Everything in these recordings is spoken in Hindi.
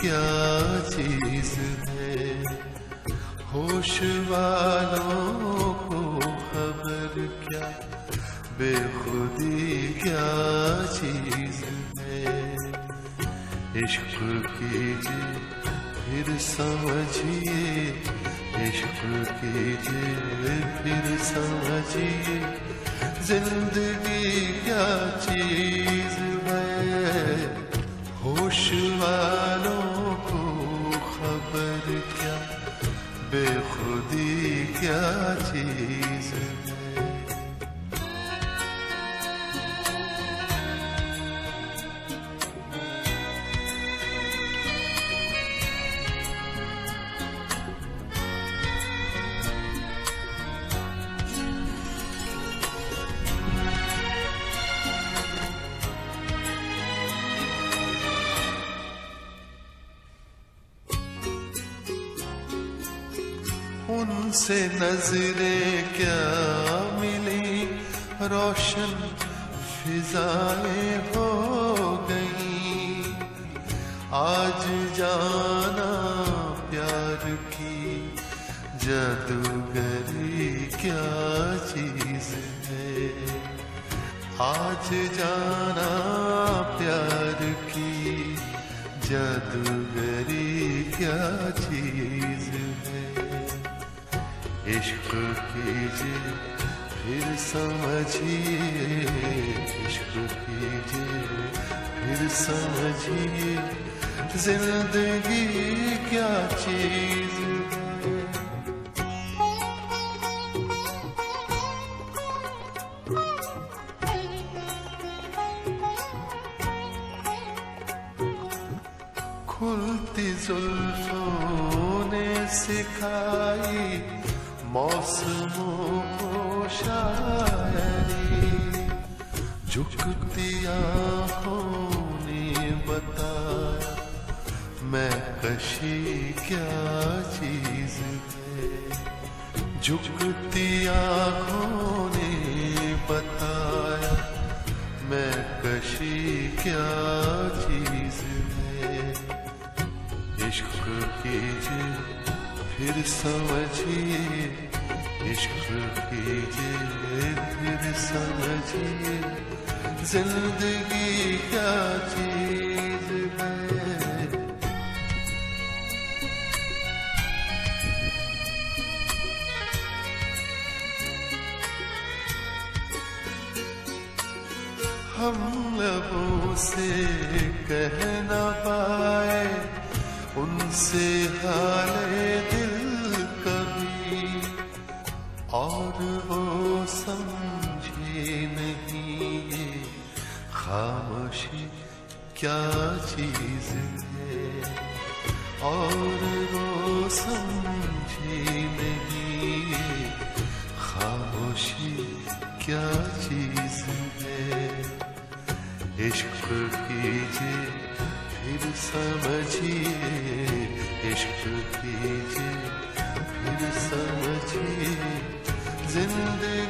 क्या चीज़ है? होश वालों को खबर क्या? बेखुदी क्या चीज़ है? इश्क कीजिए, फिर समझिए। इश्क कीजिए, फिर समझिए। ज़िंदगी क्या चीज़ वालों को खबर क्या? बेखुदी क्या चीज़ उनसे नज़रें क्या मिली? रोशन फिजाएँ हो गई। आज जाना प्यार की जादूगरी क्या चीज़ है? आज जाना प्यार की जादूगरी क्या चीज़ इश्क कीजिए फिर समझिए, इश्क कीजिए फिर समझिए, ज़िंदगी क्या चीज़ खुलती जुल्फों ने सिखाई मौसमों को शायरी झुकती बताया, मैं कशी क्या चीज़ है? झुकती आँखों ने बताया, मैं कशी क्या चीज़ है? इश्क कीजिए फिर समझिए, इश्क कीजिए, फिर समझिए, ज़िंदगी क्या चीज़ है? हम लबों से कह न पाए, उनसे हाले दिल और वो समझे नहीं ये खामोशी क्या चीज़ है? और वो समझे नहीं ये खामोशी क्या चीज़ है? इश्क कीजिए, फिर समझिए। इश्क कीजिए, फिर समझिए। ज़िंदगी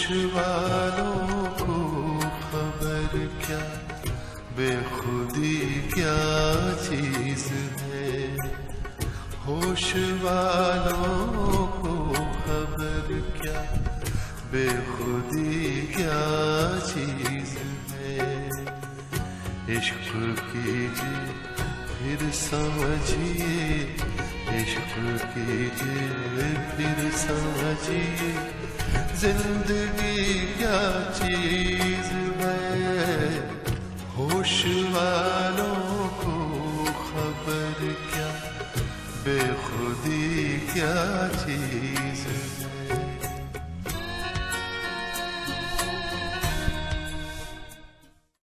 वालों को खबर क्या? बेखुदी क्या चीज़ है? होश वालों को खबर क्या? बेखुदी क्या चीज़ है? इश्क कीजिए, फिर समझिए। इश्क कीजिए, फिर समझिए। ज़िंदगी क्या चीज़ है? होश वालों को खबर क्या? बेखुदी क्या चीज़ है?